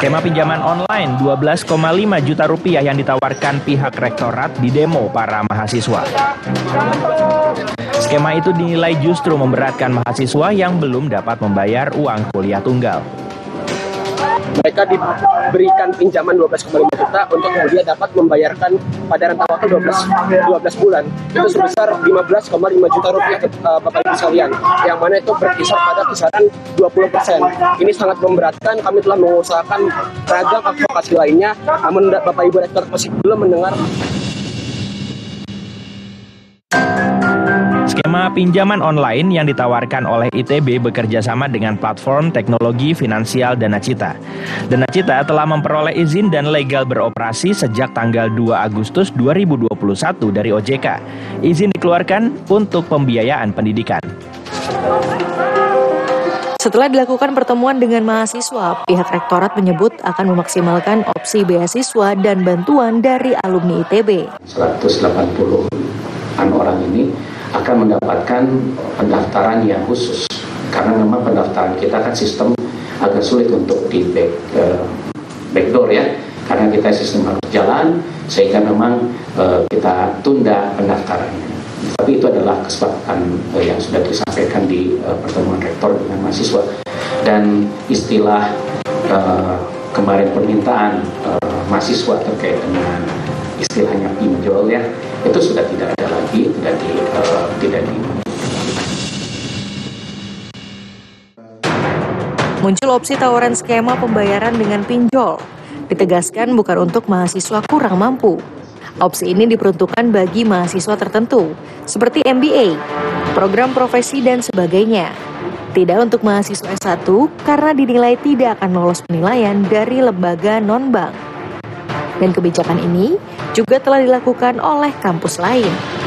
Skema pinjaman online 12,5 juta rupiah yang ditawarkan pihak rektorat di demo para mahasiswa. Skema itu dinilai justru memberatkan mahasiswa yang belum dapat membayar uang kuliah tunggal. Mereka diberikan pinjaman 12,5 juta untuk kemudian dapat membayarkan pada rentang waktu 12, 12 bulan. Itu sebesar 15,5 juta rupiah uh, Bapak Ibu sekalian yang mana itu berkisar pada kisaran 20 ini sangat memberatkan kami telah mengusahakan ragam advokasi lainnya namun Bapak Ibu Rektor masih belum mendengar Skema pinjaman online yang ditawarkan oleh ITB bekerja sama dengan platform teknologi finansial Danacita. Danacita telah memperoleh izin dan legal beroperasi sejak tanggal 2 Agustus 2021 dari OJK. Izin dikeluarkan untuk pembiayaan pendidikan. Setelah dilakukan pertemuan dengan mahasiswa, pihak rektorat menyebut akan memaksimalkan opsi beasiswa dan bantuan dari alumni ITB. 180-an orang ini akan mendapatkan pendaftaran yang khusus. Karena memang pendaftaran kita kan sistem agak sulit untuk di back, uh, backdoor ya. Karena kita sistem harus jalan sehingga memang uh, kita tunda pendaftarannya. Tapi itu adalah kesepakatan uh, yang sudah disampaikan di uh, pertemuan rektor dengan mahasiswa. Dan istilah uh, kemarin permintaan uh, mahasiswa terkait dengan istilahnya pinjol ya itu sudah tidak ada lagi tidak di uh, tidak di Muncul opsi tawaran skema pembayaran dengan pinjol. Ditegaskan bukan untuk mahasiswa kurang mampu. Opsi ini diperuntukkan bagi mahasiswa tertentu, seperti MBA, program profesi, dan sebagainya. Tidak untuk mahasiswa S1 karena dinilai tidak akan lolos penilaian dari lembaga non-bank. Dan kebijakan ini juga telah dilakukan oleh kampus lain.